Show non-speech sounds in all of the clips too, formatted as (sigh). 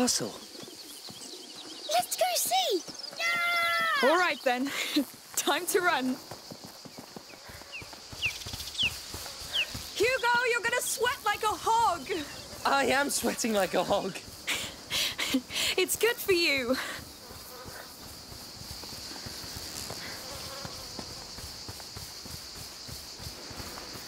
castle. Let's go see! All right then. (laughs) Time to run. Hugo, you're gonna sweat like a hog. I am sweating like a hog. (laughs) It's good for you.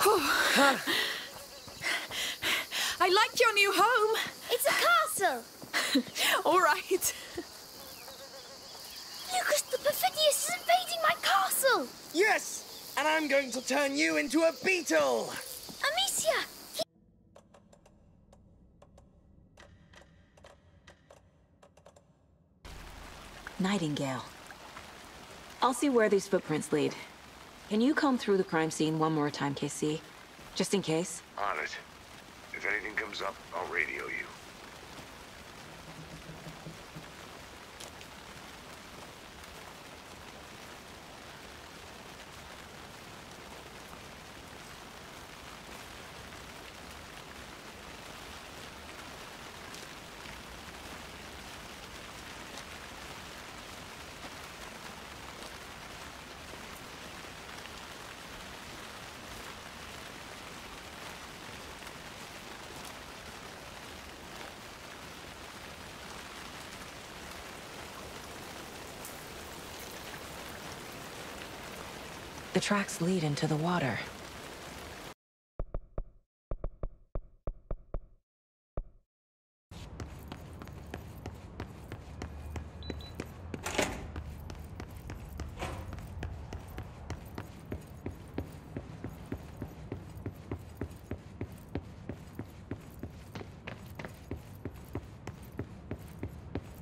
(sighs) I like your new home. It's a castle! (laughs) All right. Lucas the Perfidious is invading my castle! Yes! And I'm going to turn you into a beetle! Amicia! Nightingale. I'll see where these footprints lead. Can you comb through the crime scene one more time, Casey? Just in case? On it. If anything comes up, I'll radio you. The tracks lead into the water.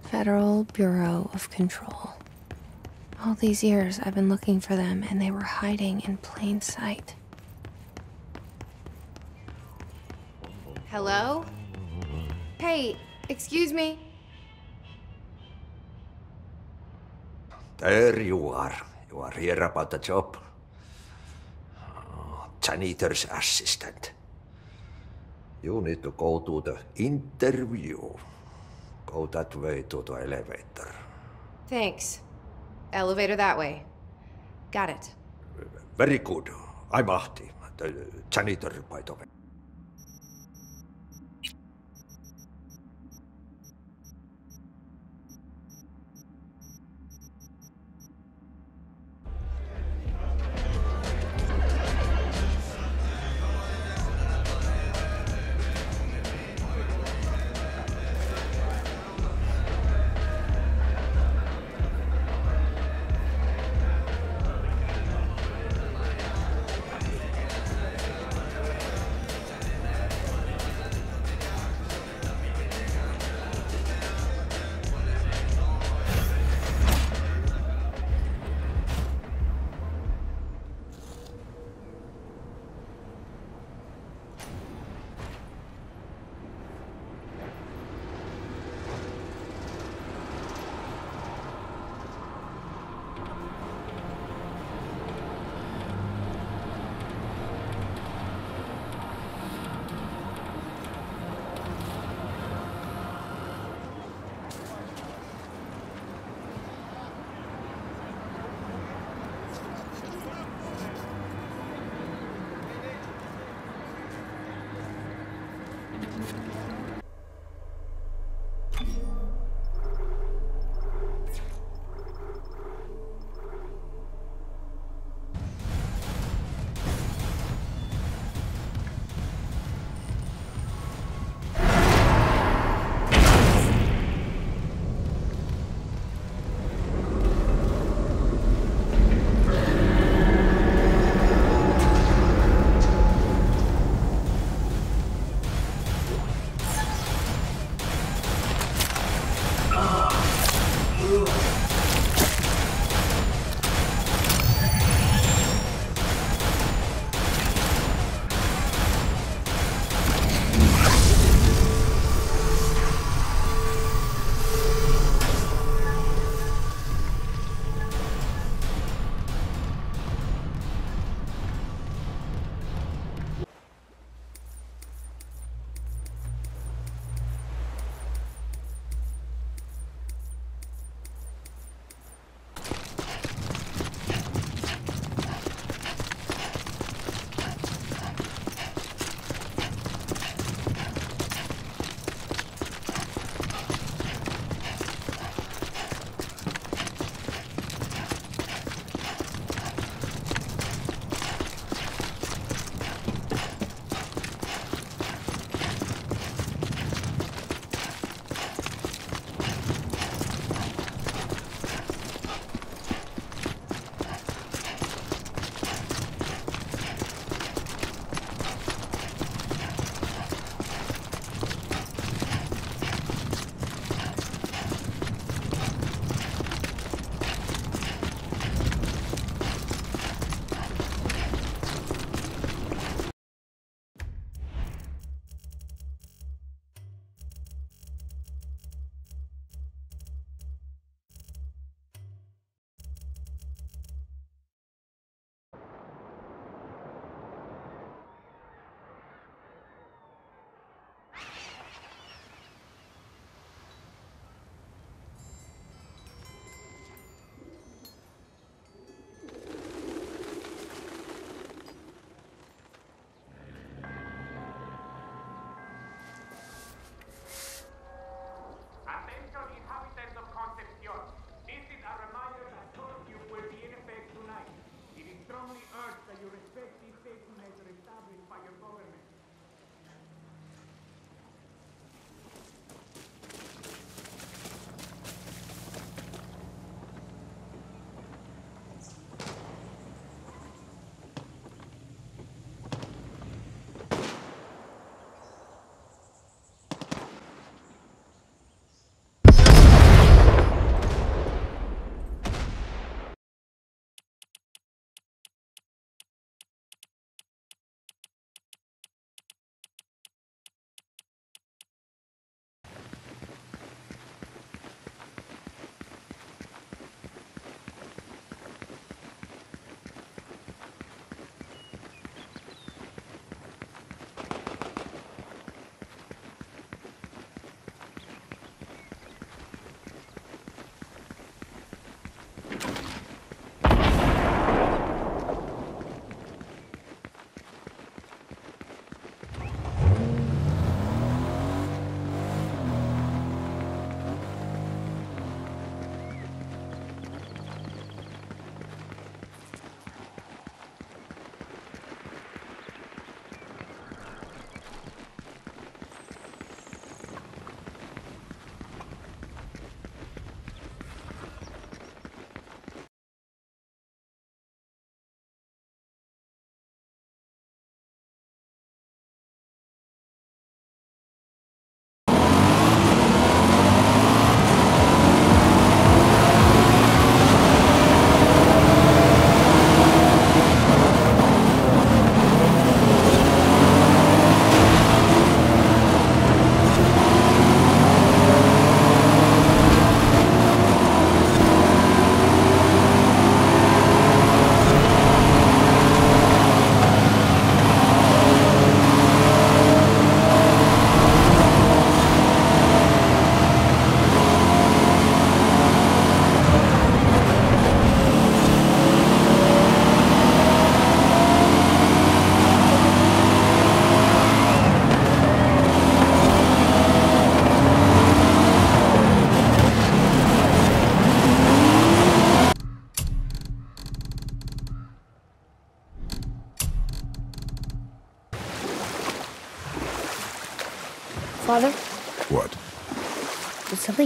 Federal Bureau of Control. All these years I've been looking for them and they were hiding in plain sight. Hello? Hey, excuse me. There you are. You are here about the job. Uh, Janitor's assistant. You need to go to the interview. Go that way to the elevator. Thanks. Elevator that way. Got it. Very good. I'm Ahti, the janitor, by the way.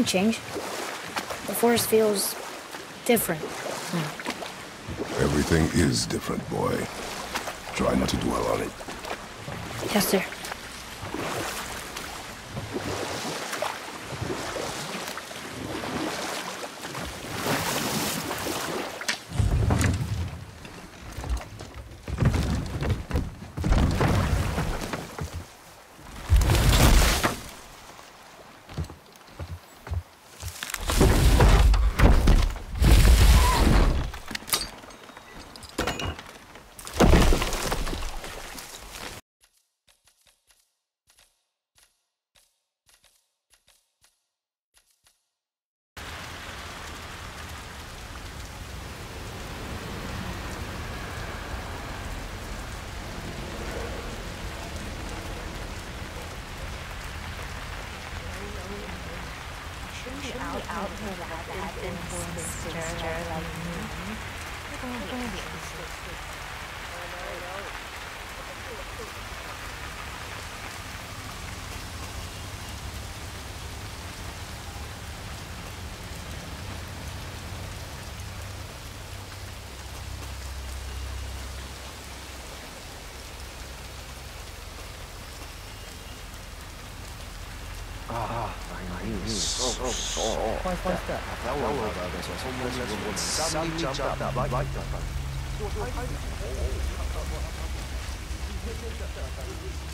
Change? The forest feels different. Everything is different, boy. Try not to dwell on it. Yes, sir. out of that influencer like me, you're going to be So, so. Five, five step. A fellow about this was homeless woman suddenly jumped up that bike. Oh, oh.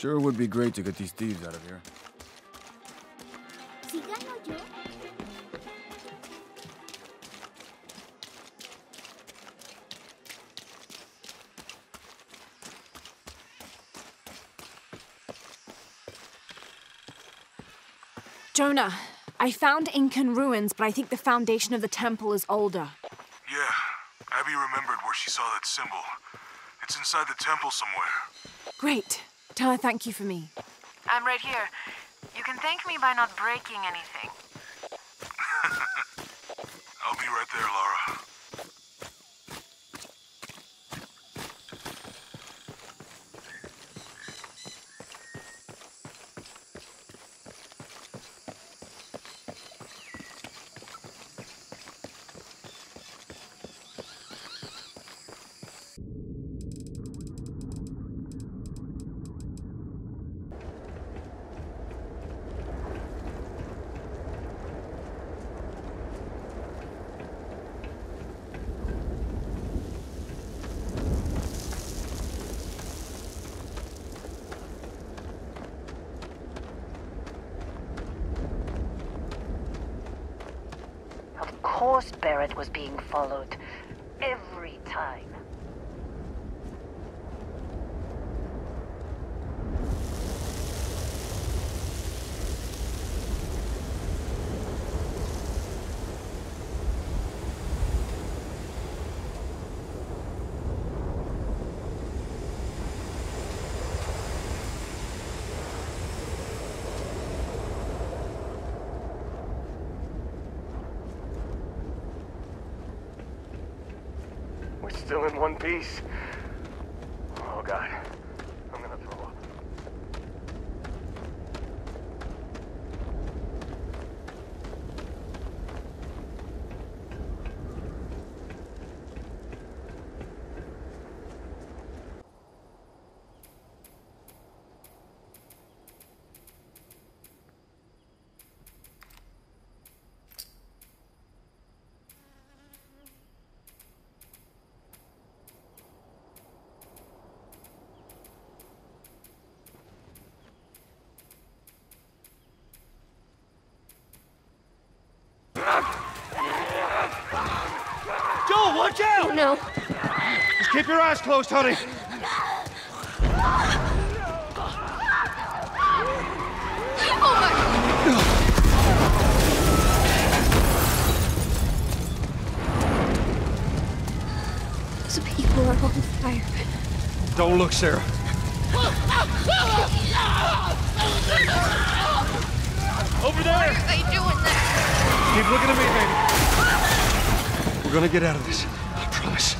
Sure would be great to get these thieves out of here. Si gano yo, Jonah, I found Incan ruins, but I think the foundation of the temple is older. Yeah, Abby remembered where she saw that symbol. It's inside the temple somewhere. Great. Tell her thank you for me. I'm right here. You can thank me by not breaking anything. (laughs) I'll be right there, Lara. Course Barrett was being followed. Every time. We're still in one piece. Oh god. I'm gonna throw up. Joel, watch out! Oh, no. Just keep your eyes closed, honey. Oh my. Those people are on fire. Don't look, Sarah. Over there! Why are they doing that? Keep looking at me, baby. We're gonna get out of this. I promise.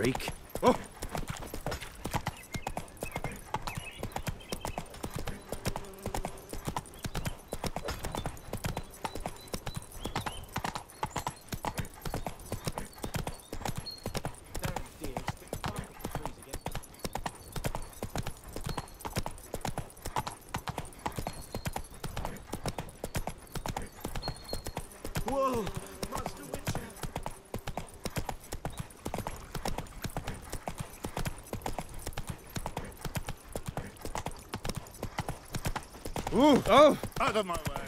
Freak. Oh! Ooh! Oh! Out of my way!